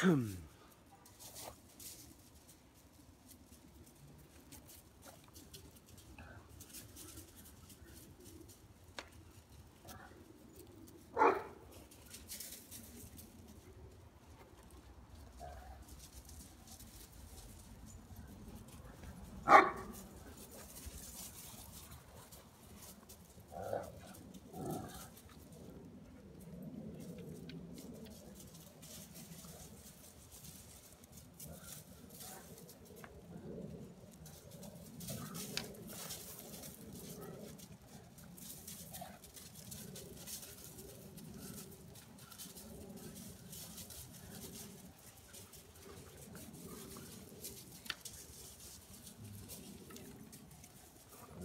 Hmm.